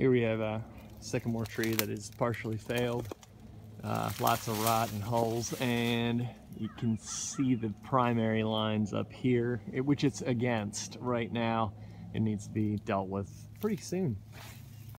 Here we have a sycamore tree that is partially failed. Uh, lots of rot and holes and you can see the primary lines up here, which it's against right now. It needs to be dealt with pretty soon.